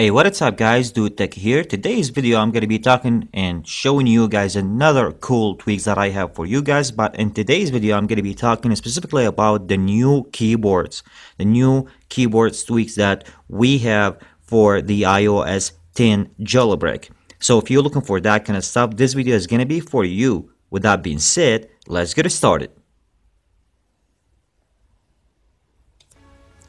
Hey, what is up guys, Dude Tech here. Today's video I'm going to be talking and showing you guys another cool tweaks that I have for you guys. But in today's video I'm going to be talking specifically about the new keyboards. The new keyboards tweaks that we have for the iOS 10 jailbreak. So if you're looking for that kind of stuff, this video is going to be for you. With that being said, let's get started.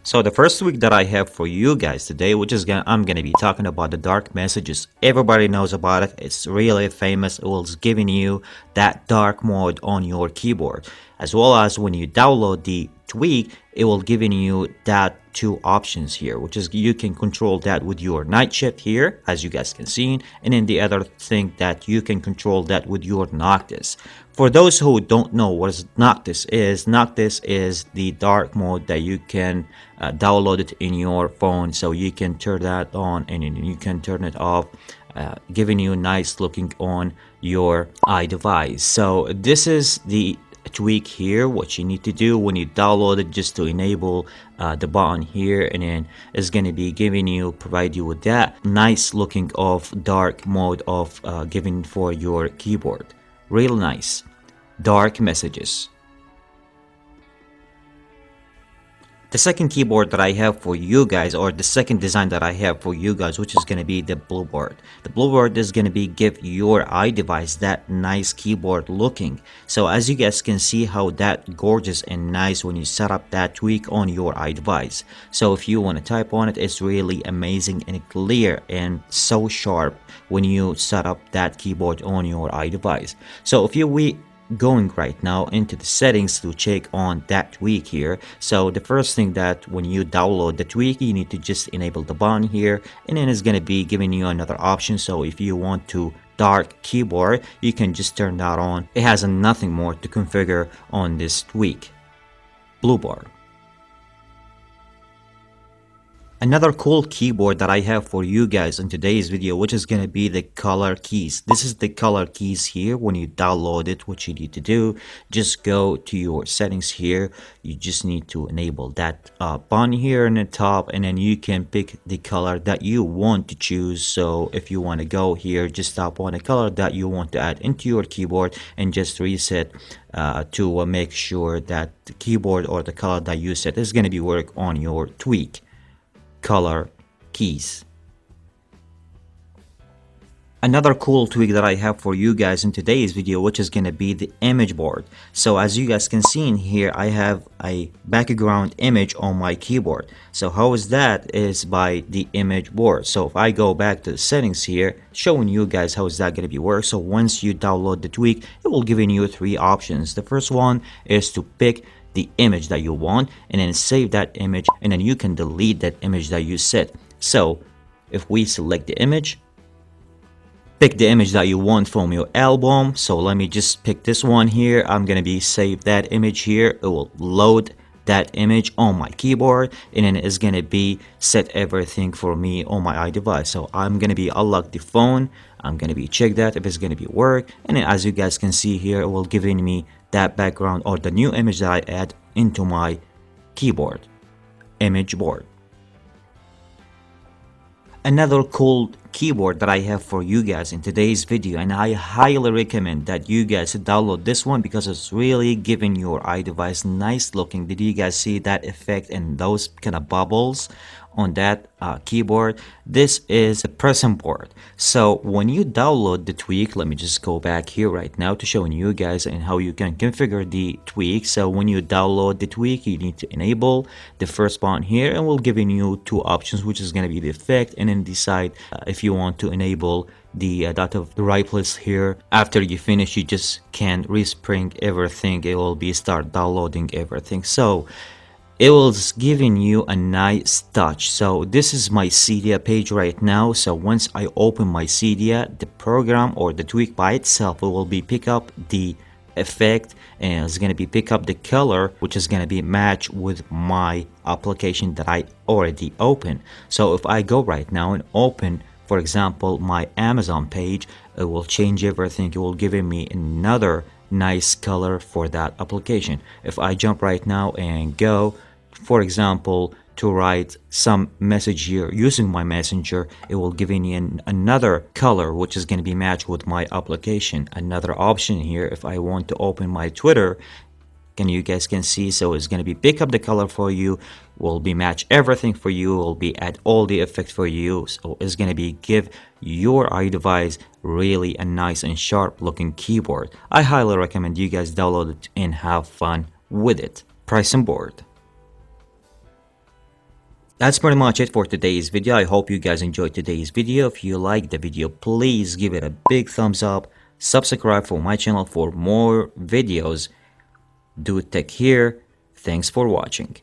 So the first week that I have for you guys today, which is gonna, I'm gonna be talking about the dark messages. Everybody knows about it. It's really famous. It was giving you that dark mode on your keyboard, as well as when you download the tweak, it will giving you that two options here, which is you can control that with your night shift here, as you guys can see, and then the other thing that you can control that with your Noctis. For those who don't know what Noctis is, Noctis is the dark mode that you can uh, download it in your phone, so you can turn that on and you can turn it off. Uh, giving you nice looking on your iDevice. So this is the tweak here what you need to do when you download it just to enable uh, the button here and then it's going to be giving you provide you with that nice looking of dark mode of uh, giving for your keyboard. Real nice. Dark messages the second keyboard that I have for you guys or the second design that I have for you guys which is going to be the blueboard. The blueboard is going to be give your iDevice that nice keyboard looking. So as you guys can see how that gorgeous and nice when you set up that tweak on your iDevice so if you want to type on it it's really amazing and clear and so sharp when you set up that keyboard on your iDevice so if you we going right now into the settings to check on that tweak here. So the first thing that when you download the tweak you need to just enable the button here and then it's going to be giving you another option. So if you want to dark keyboard you can just turn that on. It has nothing more to configure on this tweak. Blueboard Another cool keyboard that I have for you guys in today's video which is going to be the color keys. This is the color keys here. When you download it what you need to do just go to your settings here. You just need to enable that uh, button here in the top and then you can pick the color that you want to choose. So if you want to go here just tap on the color that you want to add into your keyboard and just reset uh, to uh, make sure that the keyboard or the color that you set is going to be work on your tweak color keys. Another cool tweak that I have for you guys in today's video which is going to be the image board. So as you guys can see in here I have a background image on my keyboard. So how is that is by the image board. So if I go back to the settings here showing you guys how is that going to be work. So once you download the tweak it will give you three options. The first one is to pick the image that you want and then save that image and then you can delete that image that you set. So if we select the image, pick the image that you want from your album. So let me just pick this one here. I'm to be save that image here. It will load that image on my keyboard and then it's to be set everything for me on my iDevice. So I'm to be unlock the phone. I'm to be check that if it's to be work. And then as you guys can see here, it will giving me that background or the new image that I add into my keyboard image board. Another cool keyboard that I have for you guys in today's video and I highly recommend that you guys download this one because it's really giving your iDevice nice looking. Did you guys see that effect and those kind of bubbles on that uh, keyboard? This is a present board. So when you download the tweak let me just go back here right now to showing you guys and how you can configure the tweak. So when you download the tweak you need to enable the first button here and we'll giving you two options which is going to be the effect and then decide uh, if you want to enable the uh, data right place here. After you finish you just can respring everything. It will be start downloading everything. So it was giving you a nice touch. So this is my Cydia page right now. So once I open my Cydia the program or the tweak by itself it will be pick up the effect and it's going to be pick up the color which is going to be match with my application that I already opened so if I go right now and open for example my Amazon page it will change everything. It will give me another nice color for that application. If I jump right now and go for example to write some message here using my messenger it will give me an, another color which is going to be matched with my application. Another option here if I want to open my Twitter you guys can see. So it's going to be pick up the color for you will be match everything for you will be add all the effect for you. So it's going to be give your iDevice really a nice and sharp looking keyboard. I highly recommend you guys download it and have fun with it. Price and board. That's pretty much it for today's video. I hope you guys enjoyed today's video. If you like the video please give it a big thumbs up. Subscribe for my channel for more videos Dude Tech here. Thanks for watching